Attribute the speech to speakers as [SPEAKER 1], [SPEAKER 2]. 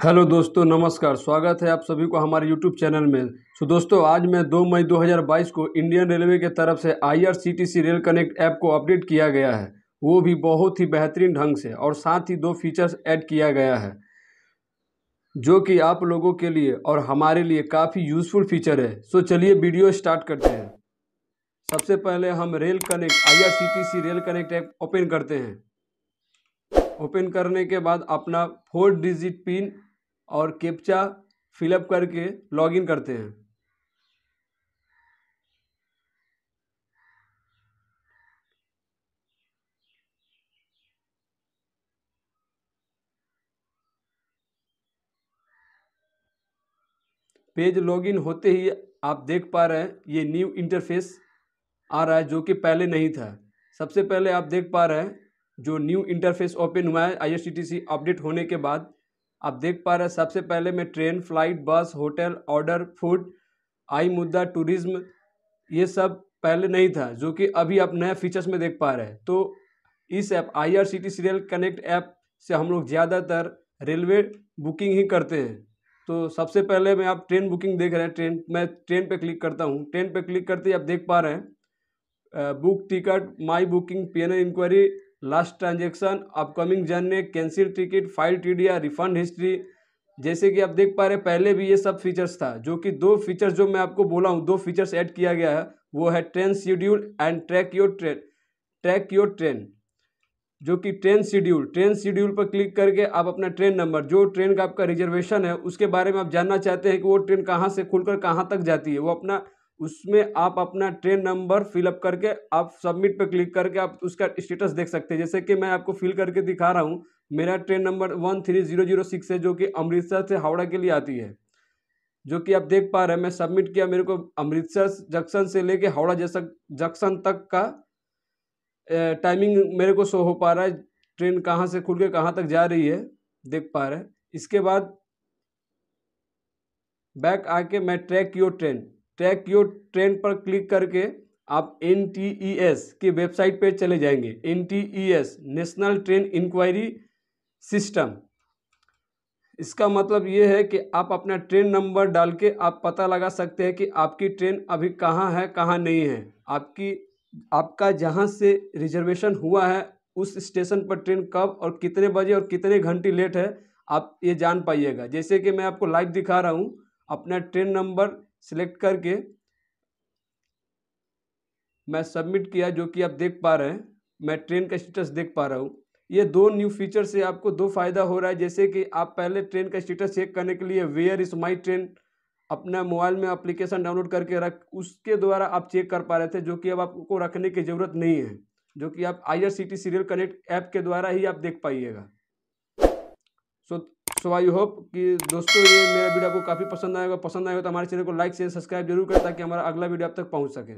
[SPEAKER 1] Hello दोस्तों, नमस्कार। स्वागत है आप सभी को हमारे यूट्यूब चैनल में। सो दोस्तों, आज मैं 2 मई 2022 को इंडियन रेलवे के तरफ़ से आईआरसीटीसी रेल कनेक्ट ऐप को अपडेट किया गया है। वो भी बहुत ही बेहतरीन ढंग से और साथ ही दो फीचर्स ऐड किया गया है, जो कि आप लोगों के लिए और हमारे लिए काफ़ी यूज़फुल फीचर है। सो चलिए वीडियो स्टार्ट करते हैं। सबसे पहले हम rail connect IRCTC rail connect app open करते हैं। ओपन करने के बाद अपना फोर डिजिट पिन और कैप्चा फिलअप करके लॉगिन करते हैं। पेज लॉगिन होते ही आप देख पा रहे हैं, ये न्यू इंटरफेस आ रहा है जो कि पहले नहीं था। सबसे पहले आप देख पा रहे हैं, जो न्यू इंटरफेस ओपन हुआ है आई अपडेट होने के बाद आप देख पा रहे हैं, सबसे पहले मैं train, flight, bus, hotel, order, food, आई मुद्दा, टूरिज़्म, ये सब पहले नहीं था, जो कि अभी आप नए फीचर्स में देख पा रहे हैं। तो इस app I R C T serial connect app से हम लोग ज़्यादातर रेलवे बुकिंग ही करते हैं। तो सबसे पहले मैं आप ट्रेन बुकिंग देख रहे हैं, ट्रेन, मैं ट्रेन पे क्लिक करता हूँ। ट्रेन पे क्लिक करते ही आप देख पा रहे हैं book ticket my booking, P N enquiry last transaction, upcoming journey, cancel ticket, file T refund history. जैसे कि आप देख पा रहे पहले भी ये सब फीचर्स था। जो कि दो फीचर्स जो मैं आपको बोला हूँ, दो फीचर्स ऐड किया गया है, वो है train schedule and track your train, track your train. जो कि ट्रेन शेड्यूल ट्रेन शेड्यूल पर क्लिक करके आप अपना ट्रेन नंबर, जो ट्रेन का आपका रिजर्वेशन है, उसके बारे में आप जानना चाहते हैं कि वो ट्रेन कहाँ से खुलकर कहाँ तक जाती है, वो अपना उसमें आप अपना ट्रेन नंबर फिलअप करके आप सबमिट पे क्लिक करके आप उसका स्टेटस देख सकते हैं। जैसे कि मैं आपको फिल करके दिखा रहा हूँ, मेरा train number one three zero zero six है, जो कि अमृतसर से हावड़ा के लिए आती है। जो कि आप देख पा रहे हैं, मैं सबमिट किया मेरे को अमृतसर जंक्शन से लेके हावड़ा जैसा जंक्शन तक का टाइमिंग मेरे को शो हो पा रहा है। ट्रेन कहाँ से खुल के कहाँ तक जा रही है, देख पा रहे हैं। इसके बाद बैक आके मैं track your train. Track your train पर क्लिक करके आप एन टी ई एस की वेबसाइट पर चले जाएँगे। N T E S national train enquiry system इसका मतलब ये है कि आप अपना ट्रेन नंबर डाल के आप पता लगा सकते हैं कि आपकी ट्रेन अभी कहाँ है, कहाँ नहीं है। आपकी, आपका जहाँ से रिजर्वेशन हुआ है, उस स्टेशन पर ट्रेन कब और कितने बजे और कितने घंटे लेट है, आप ये जान पाइएगा। जैसे कि मैं आपको लाइव दिखा रहा हूँ, अपना ट्रेन नंबर सिलेक्ट करके मैं सबमिट किया जो कि आप देख पा रहे हैं। मैं ट्रेन का स्टेटस देख पा रहा हूँ। ये दो न्यू फीचर से आपको दो फ़ायदा हो रहा है। जैसे कि आप पहले ट्रेन का स्टेटस चेक करने के लिए वेयर इज़ माई ट्रेन अपना मोबाइल में एप्लीकेशन डाउनलोड करके रख, उसके द्वारा आप चेक कर पा रहे थे, जो कि अब आपको रखने की ज़रूरत नहीं है, जो कि आप I R C T serial connect app के द्वारा ही आप देख पाइएगा। सो सो आई होप कि दोस्तों ये मेरा वीडियो आपको काफ़ी पसंद आएगा। पसंद आएगा तो हमारे चैनल को लाइक शेयर सब्सक्राइब ज़रूर करें ताकि हमारा अगला वीडियो आप तक पहुँच सके।